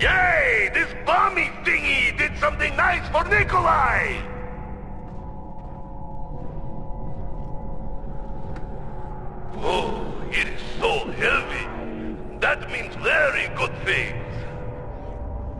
Yay! This bomby thingy did something nice for Nikolai! Oh, it is so heavy. That means very good things.